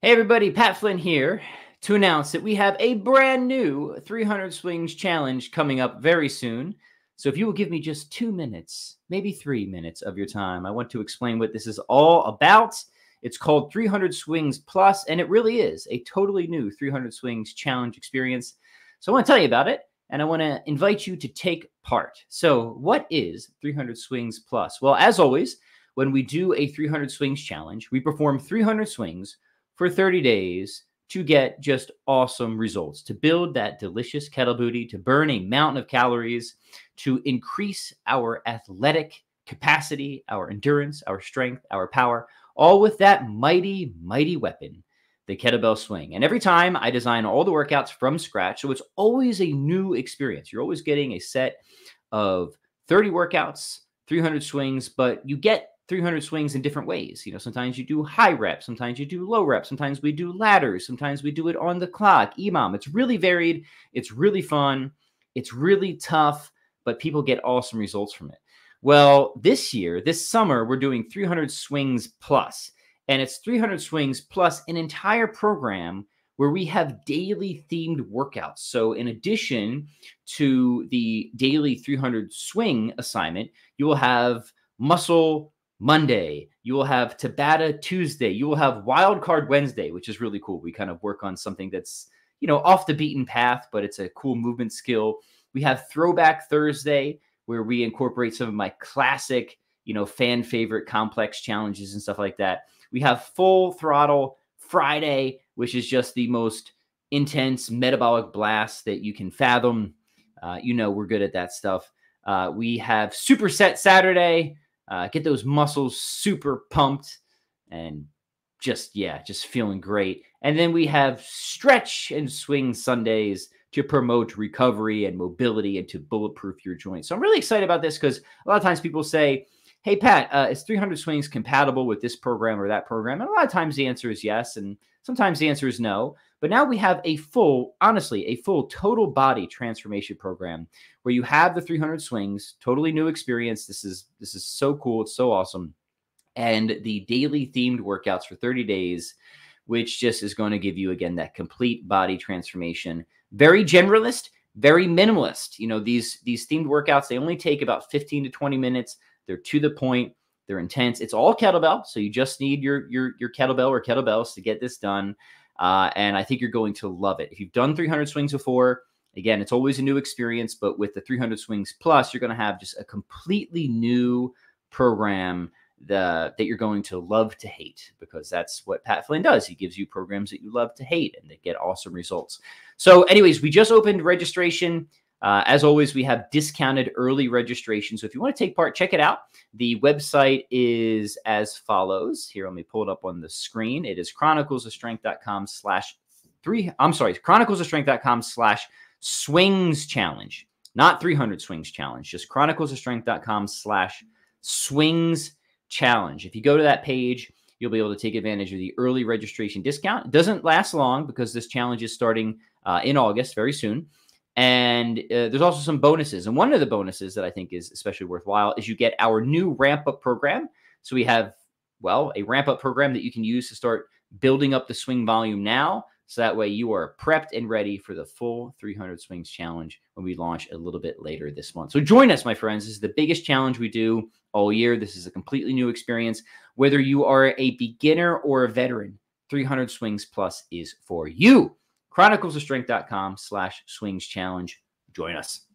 Hey, everybody, Pat Flynn here to announce that we have a brand new 300 Swings Challenge coming up very soon. So, if you will give me just two minutes, maybe three minutes of your time, I want to explain what this is all about. It's called 300 Swings Plus, and it really is a totally new 300 Swings Challenge experience. So, I want to tell you about it, and I want to invite you to take part. So, what is 300 Swings Plus? Well, as always, when we do a 300 Swings Challenge, we perform 300 swings for 30 days to get just awesome results, to build that delicious kettle booty, to burn a mountain of calories, to increase our athletic capacity, our endurance, our strength, our power, all with that mighty, mighty weapon, the kettlebell swing. And every time I design all the workouts from scratch, so it's always a new experience. You're always getting a set of 30 workouts, 300 swings, but you get 300 swings in different ways. You know, sometimes you do high reps, sometimes you do low reps, sometimes we do ladders, sometimes we do it on the clock, EMOM. It's really varied, it's really fun, it's really tough, but people get awesome results from it. Well, this year, this summer, we're doing 300 swings plus, and it's 300 swings plus an entire program where we have daily themed workouts. So, in addition to the daily 300 swing assignment, you will have muscle Monday. You will have Tabata Tuesday. You will have Wild Card Wednesday, which is really cool. We kind of work on something that's, you know, off the beaten path, but it's a cool movement skill. We have Throwback Thursday, where we incorporate some of my classic, you know, fan favorite complex challenges and stuff like that. We have Full Throttle Friday, which is just the most intense metabolic blast that you can fathom. Uh, you know, we're good at that stuff. Uh, we have Superset Saturday, uh, get those muscles super pumped and just, yeah, just feeling great. And then we have stretch and swing Sundays to promote recovery and mobility and to bulletproof your joints. So I'm really excited about this because a lot of times people say, Hey, Pat, uh, is 300 swings compatible with this program or that program? And a lot of times the answer is yes. And sometimes the answer is no. But now we have a full, honestly, a full total body transformation program where you have the 300 swings, totally new experience. This is this is so cool. It's so awesome. And the daily themed workouts for 30 days, which just is going to give you again that complete body transformation. Very generalist, very minimalist. You know, these these themed workouts, they only take about 15 to 20 minutes. They're to the point. They're intense. It's all kettlebell, so you just need your your your kettlebell or kettlebells to get this done. Uh, and I think you're going to love it. If you've done 300 swings before, again, it's always a new experience, but with the 300 swings plus, you're going to have just a completely new program the, that you're going to love to hate because that's what Pat Flynn does. He gives you programs that you love to hate and they get awesome results. So, anyways, we just opened registration. Uh, as always, we have discounted early registration. So if you want to take part, check it out. The website is as follows. Here, let me pull it up on the screen. It is chroniclesofstrength.com slash three. I'm sorry, chroniclesofstrength.com slash swings challenge, not 300 swings challenge, just chroniclesofstrength.com slash swings challenge. If you go to that page, you'll be able to take advantage of the early registration discount. It doesn't last long because this challenge is starting uh, in August very soon. And uh, there's also some bonuses. And one of the bonuses that I think is especially worthwhile is you get our new ramp up program. So we have, well, a ramp up program that you can use to start building up the swing volume now. So that way you are prepped and ready for the full 300 swings challenge when we launch a little bit later this month. So join us, my friends. This is the biggest challenge we do all year. This is a completely new experience. Whether you are a beginner or a veteran, 300 swings plus is for you chroniclesofstrength.com slash swings challenge. Join us.